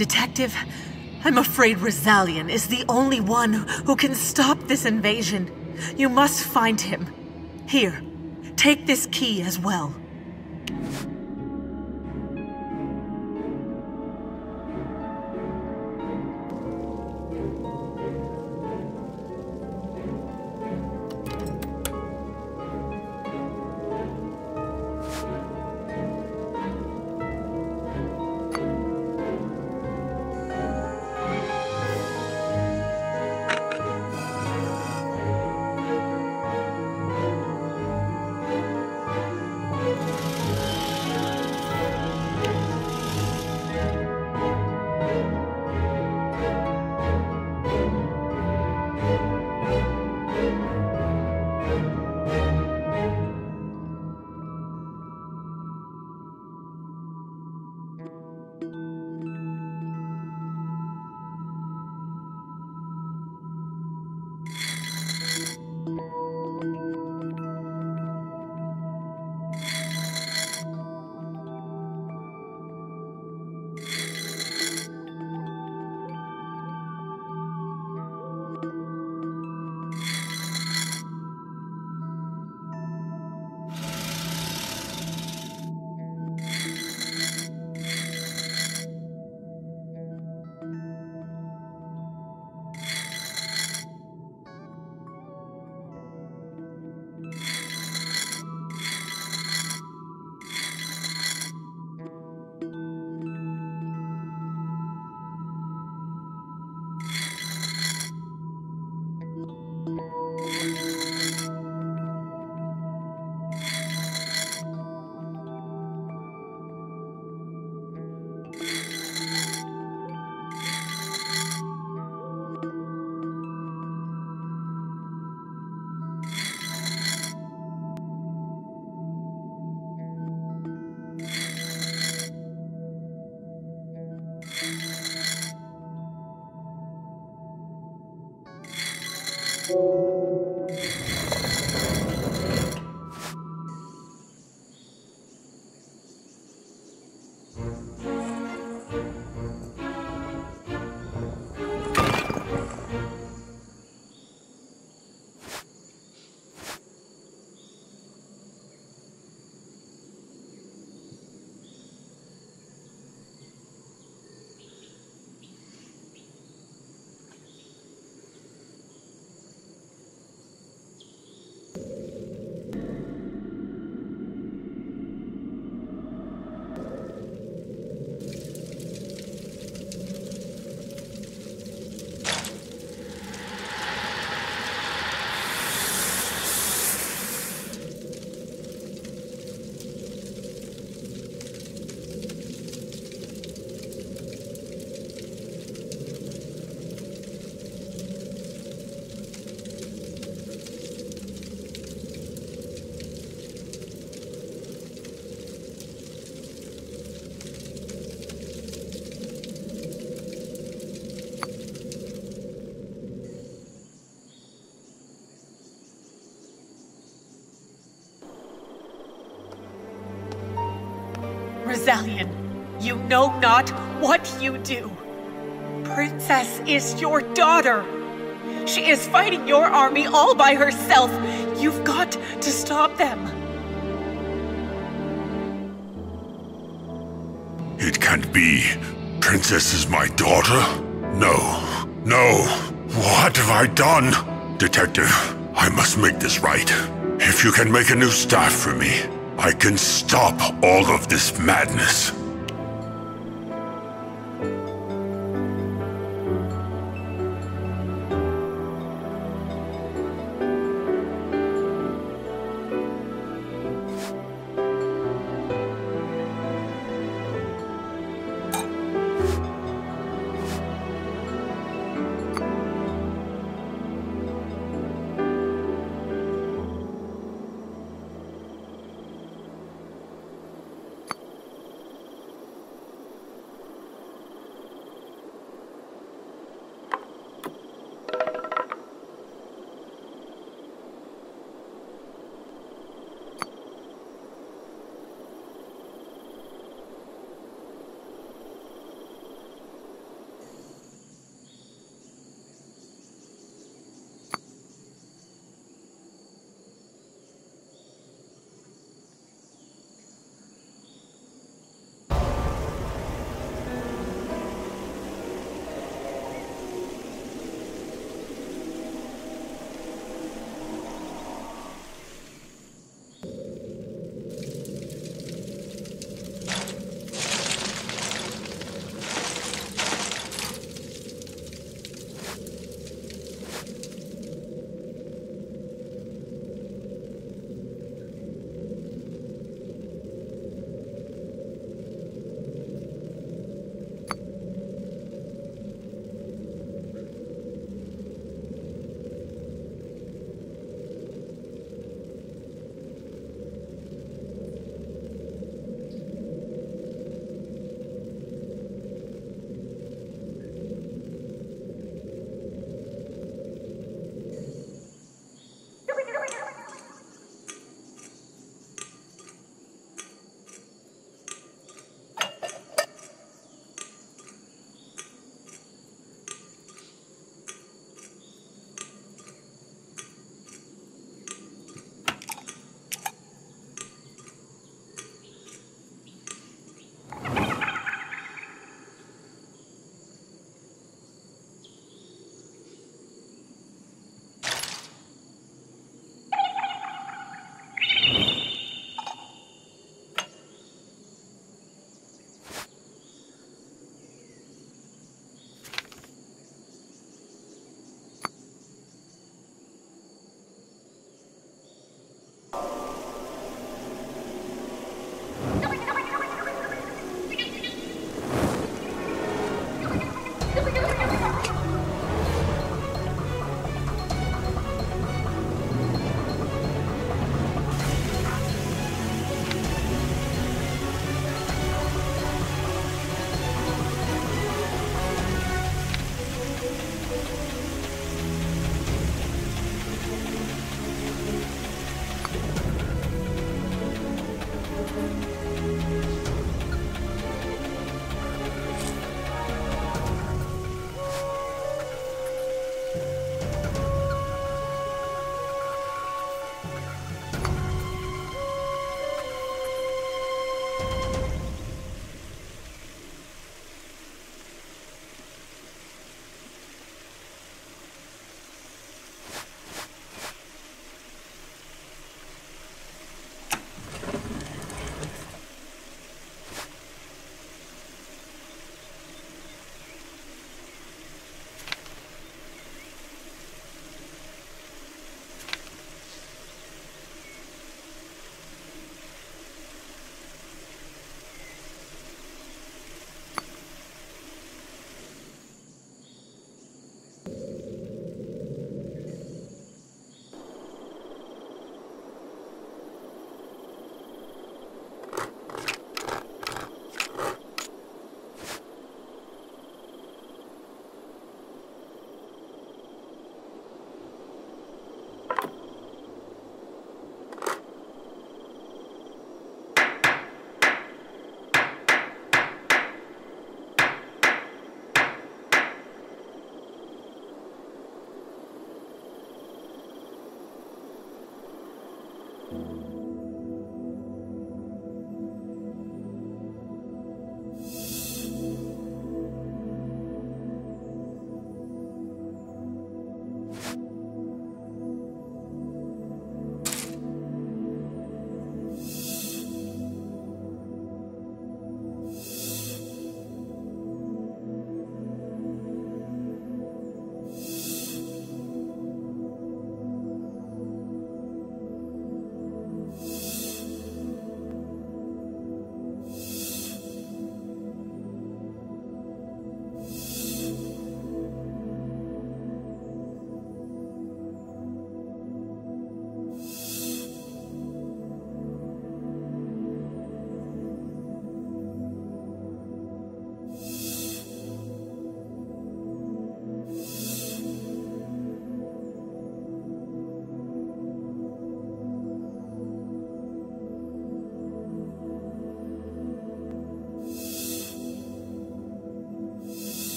Detective, I'm afraid Rezalian is the only one who can stop this invasion. You must find him. Here, take this key as well. Rezalian, you know not what you do. Princess is your daughter. She is fighting your army all by herself. You've got to stop them. It can't be. Princess is my daughter? No. No. What have I done? Detective, I must make this right. If you can make a new staff for me, I can stop all of this madness.